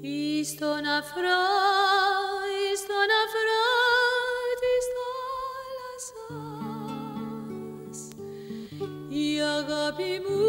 Εις τον αφρό, εις τον αφρό της θάλασσας η αγάπη μου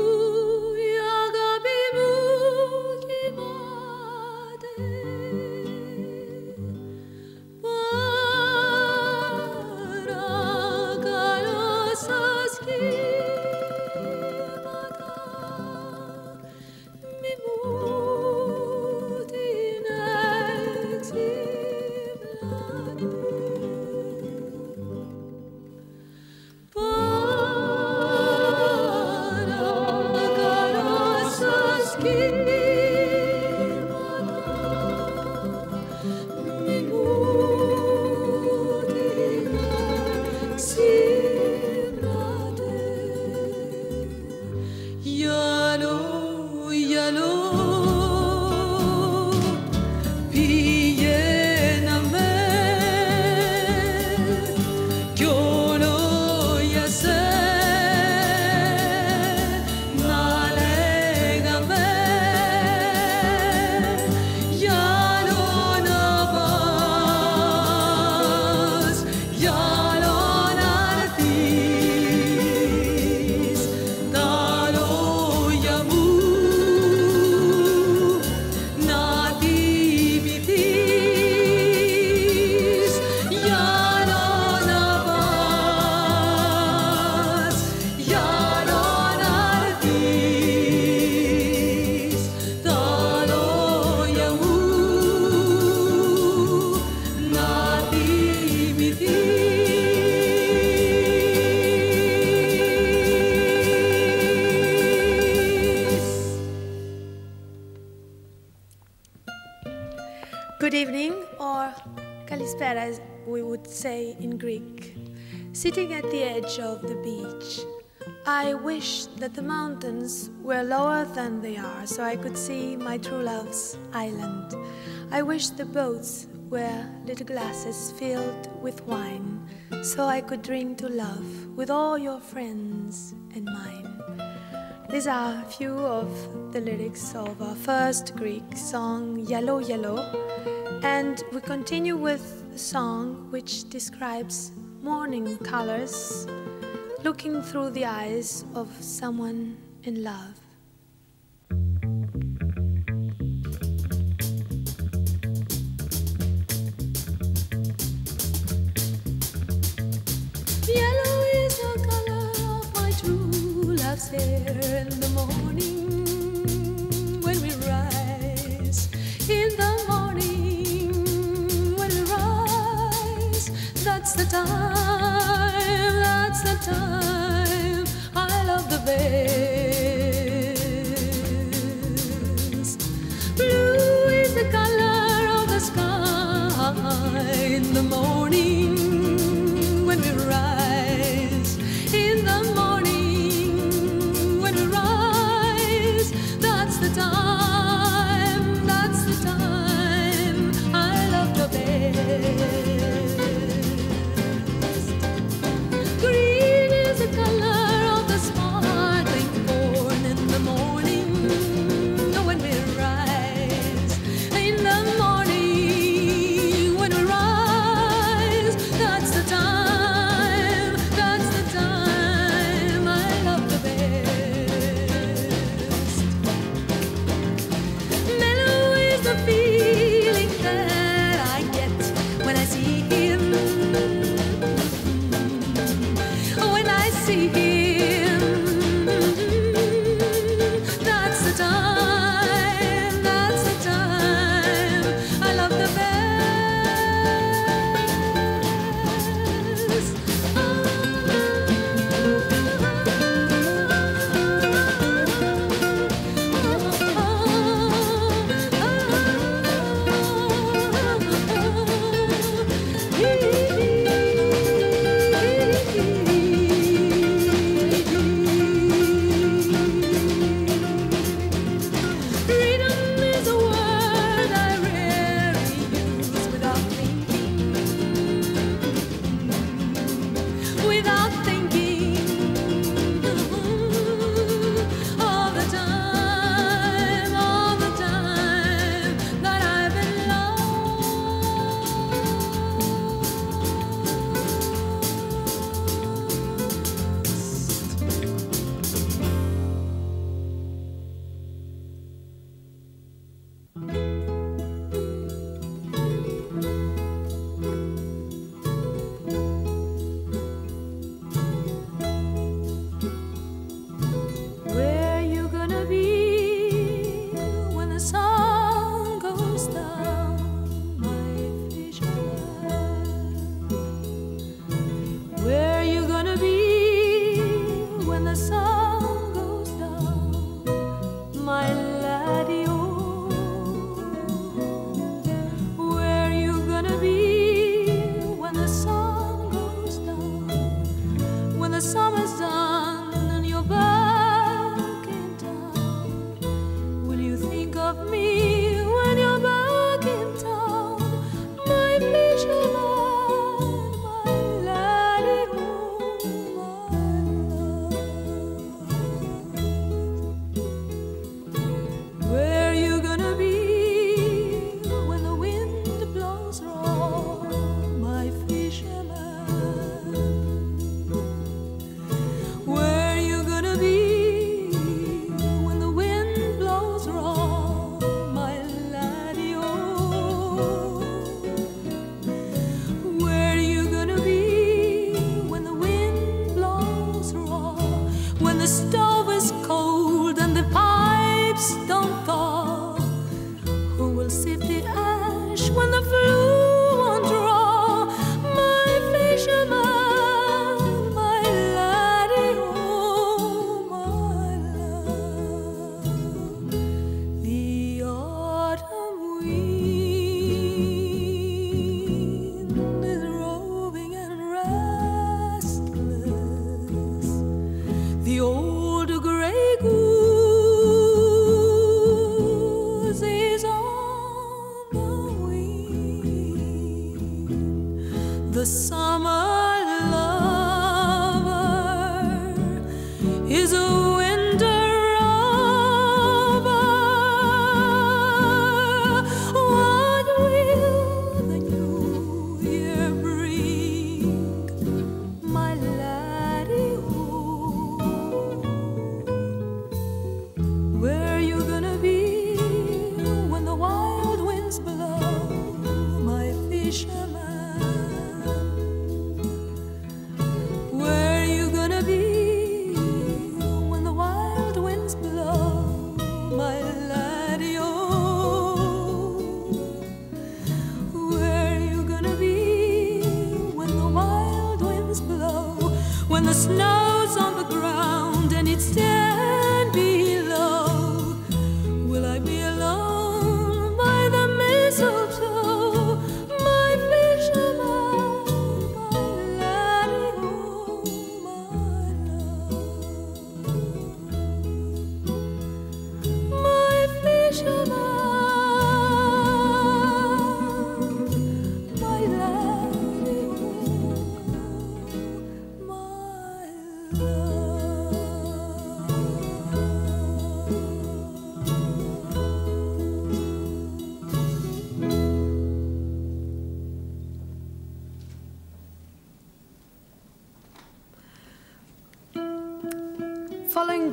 Sitting at the edge of the beach, I wish that the mountains were lower than they are so I could see my true love's island. I wish the boats were little glasses filled with wine so I could drink to love with all your friends and mine. These are a few of the lyrics of our first Greek song, Yellow Yellow, and we continue with a song which describes morning colors, looking through the eyes of someone in love. Yellow is the color of my true love's hair in the morning that's the time.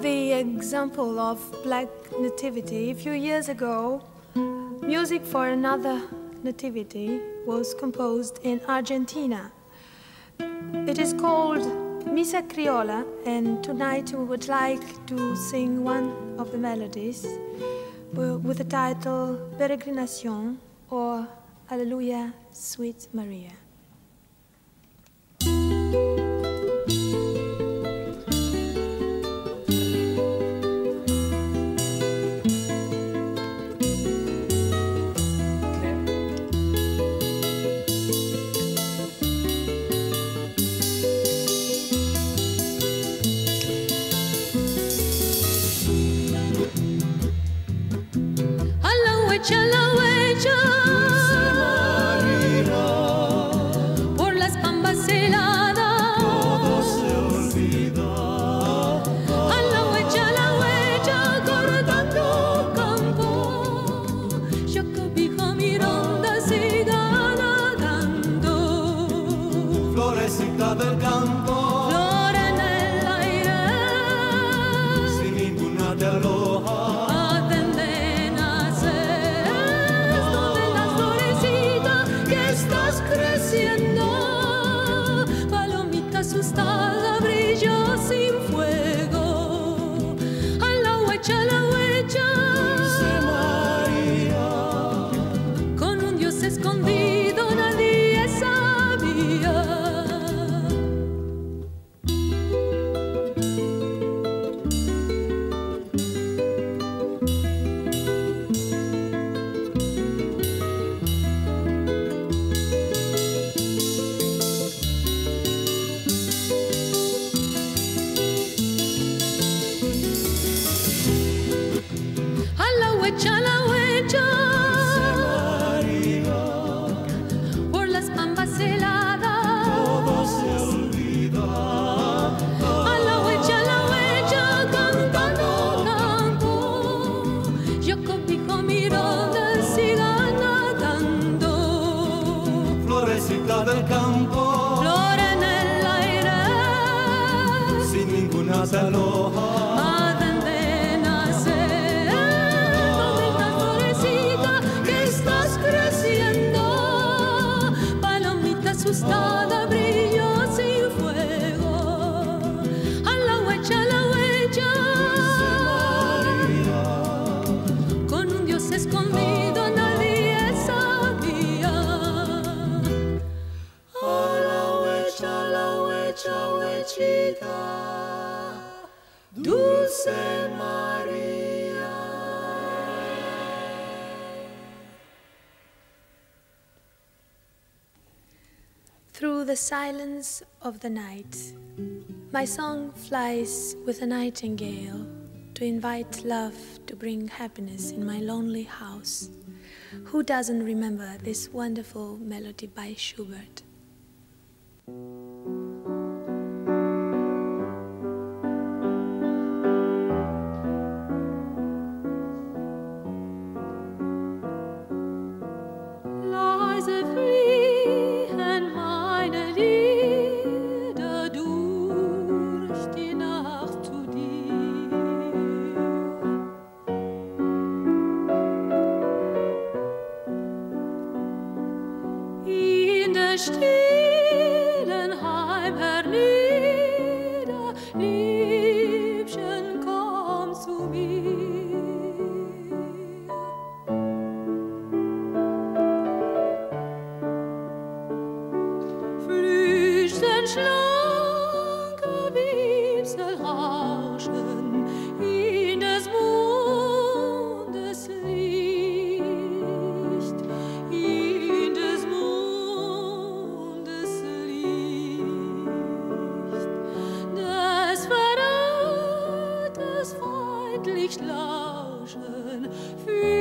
Example of black nativity, a few years ago, music for another nativity was composed in Argentina. It is called Misa Criolla, and tonight we would like to sing one of the melodies with the title Peregrinación or Alleluia, Sweet Maria. Chill out. stars. silence of the night, my song flies with a nightingale to invite love to bring happiness in my lonely house. Who doesn't remember this wonderful melody by Schubert? feel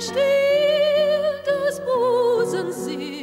still des Busens See.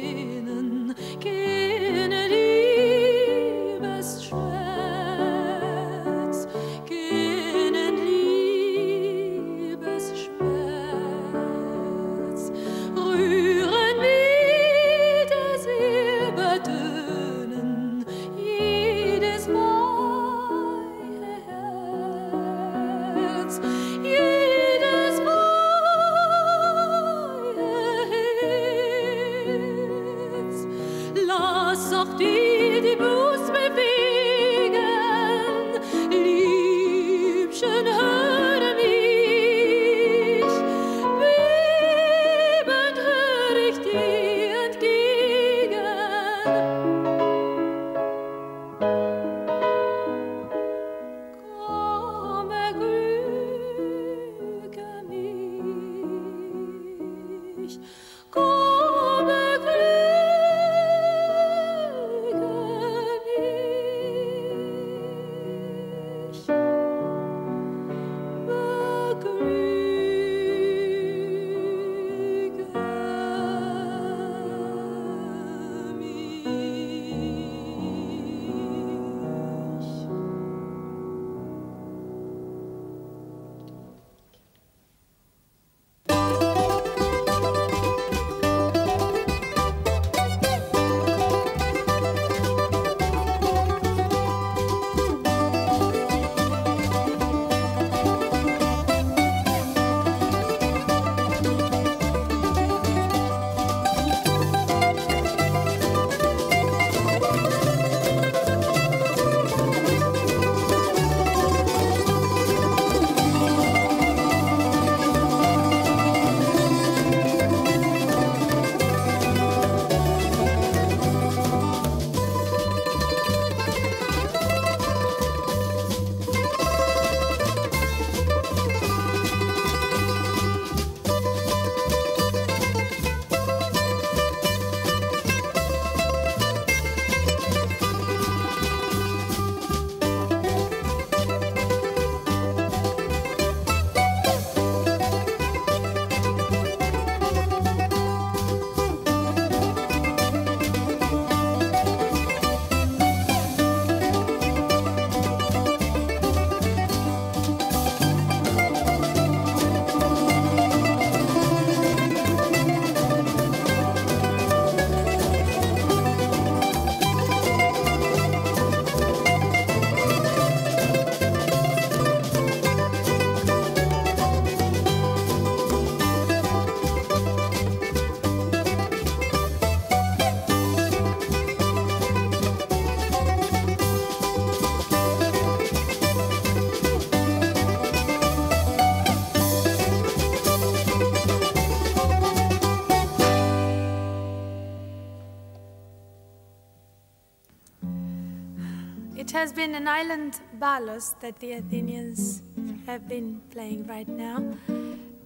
Been an island balos that the Athenians have been playing right now,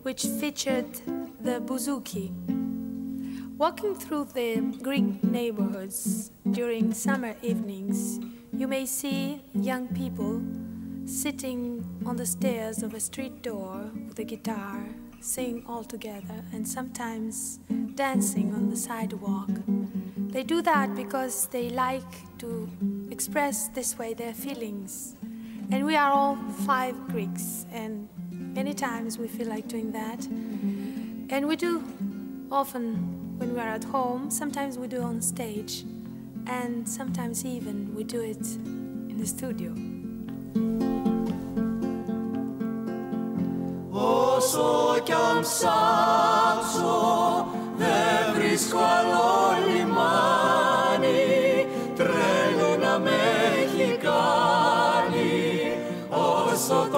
which featured the bouzouki. Walking through the Greek neighborhoods during summer evenings, you may see young people sitting on the stairs of a street door with a guitar, singing all together, and sometimes dancing on the sidewalk. They do that because they like to express this way their feelings. And we are all five Greeks, and many times we feel like doing that. And we do often when we are at home, sometimes we do on stage, and sometimes even we do it in the studio. Όσο κι αν ψάξω δεν βρίσκω άλλο λιμάνι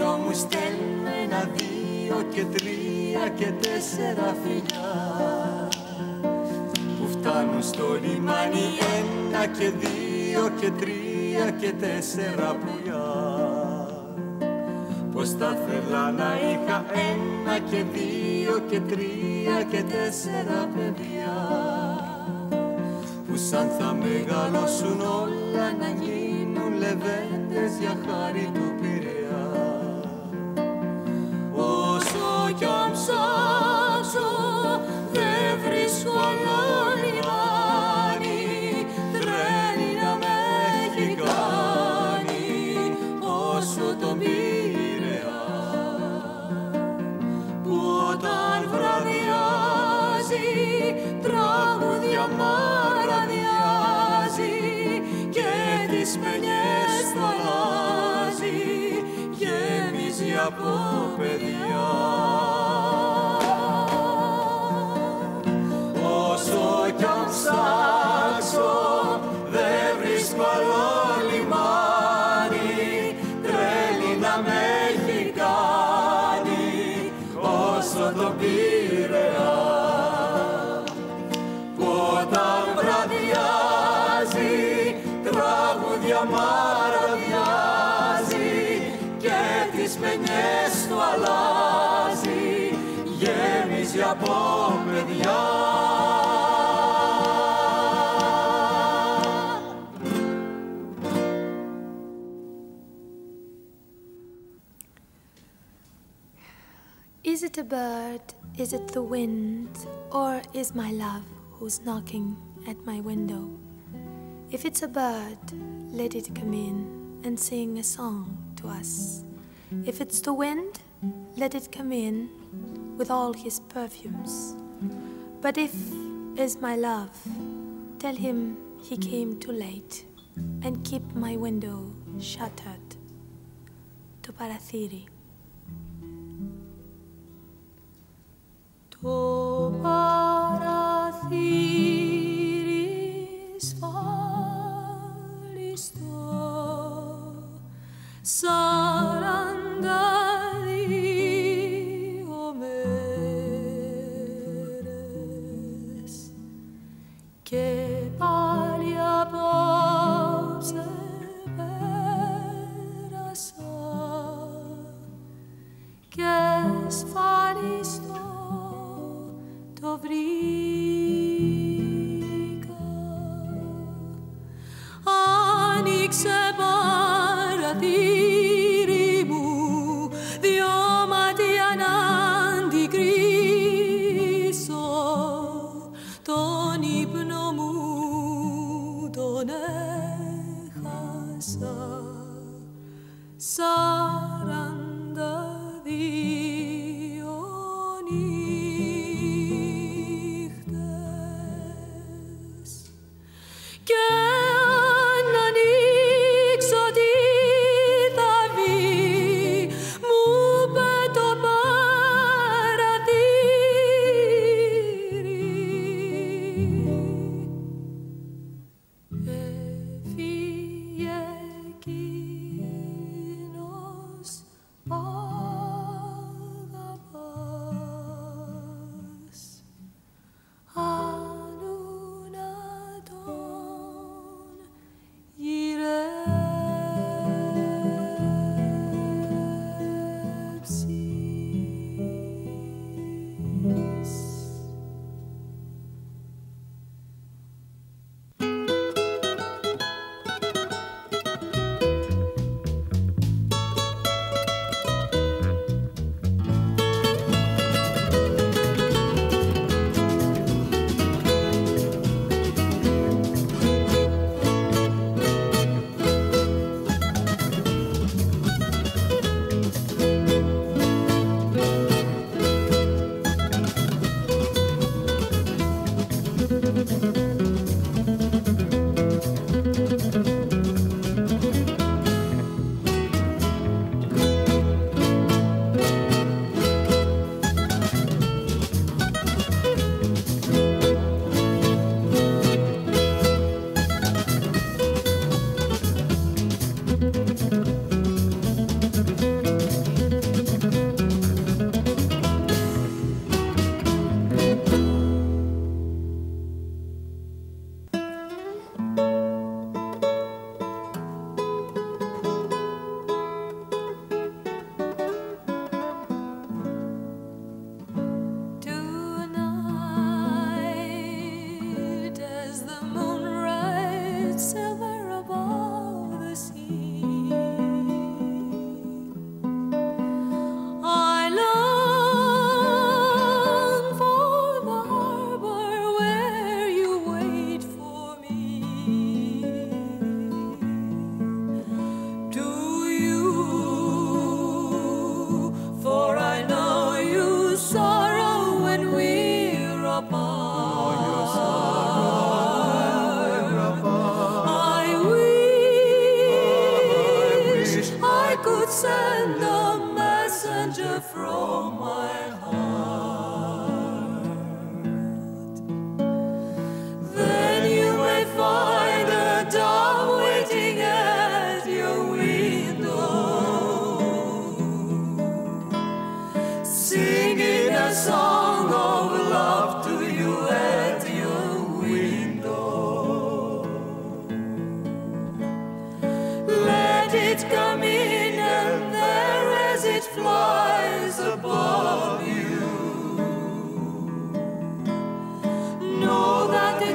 παραθύρο μου στέλνω ένα, δύο και τρία και τέσσερα φιλιά. Που φτάνουν στο λιμάνι ένα και δύο και τρία και τέσσερα πουλιά. Πως θα θέλα να είχα ένα και δύο και τρία και τέσσερα παιδιά. Που σαν θα μεγαλώσουν όλα να γίνουν λεβέντες για χάρη του Πειραιά γέμιζε από γέμιζε από παιδιά Is it a bird? Is it the wind? Or is my love who's knocking at my window? If it's a bird, let it come in and sing a song to us. If it's the wind, let it come in with all his perfumes. But if is my love, tell him he came too late, and keep my window shuttered. To Parathiri. To Parathiri.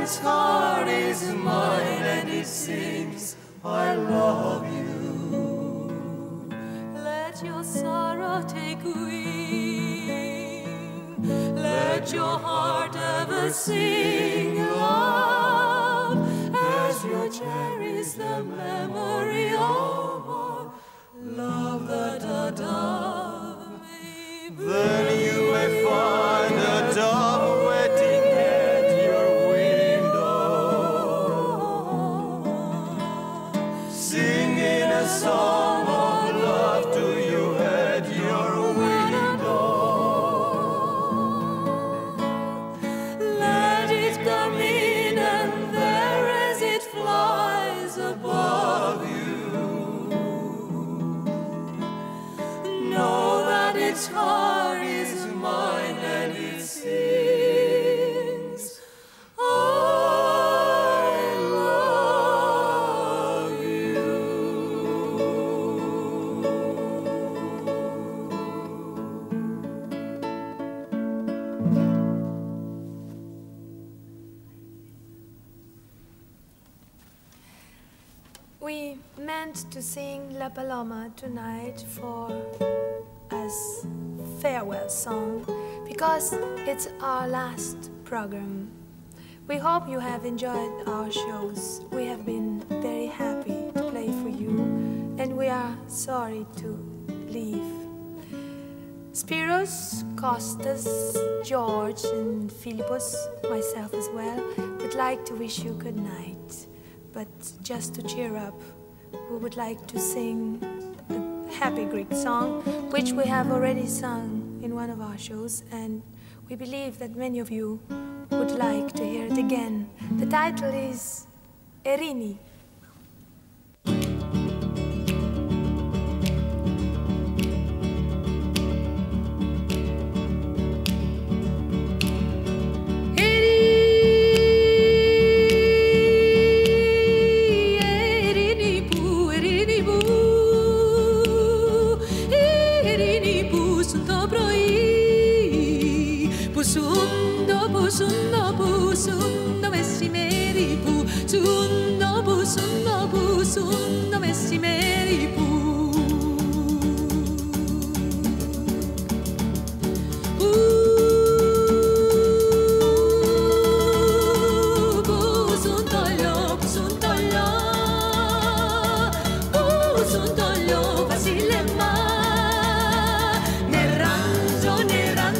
His heart is mine and it sings, I love you. Let your sorrow take wing. Let your heart ever sing love as you cherish the memory of our love that adore. Then you may find. To sing La Paloma tonight for as farewell song because it's our last program. We hope you have enjoyed our shows. We have been very happy to play for you and we are sorry to leave. Spiros, Costas, George and Philippos, myself as well, would like to wish you good night. But just to cheer up, we would like to sing a happy Greek song, which we have already sung in one of our shows, and we believe that many of you would like to hear it again. The title is Erini.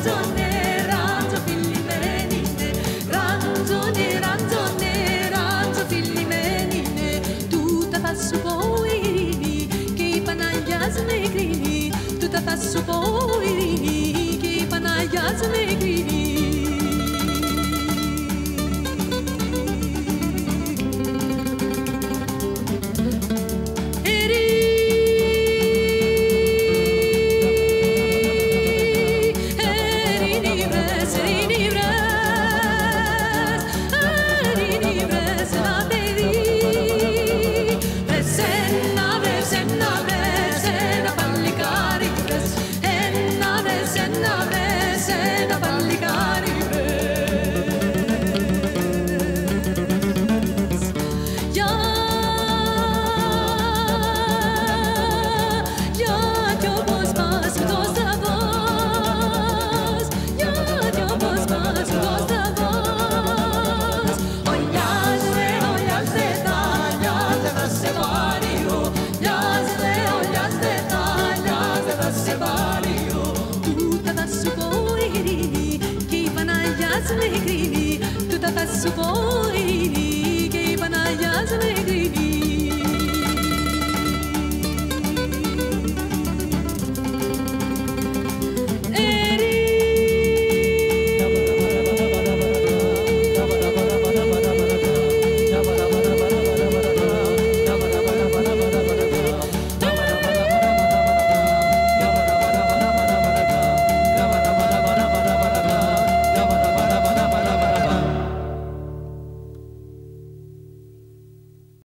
corazones.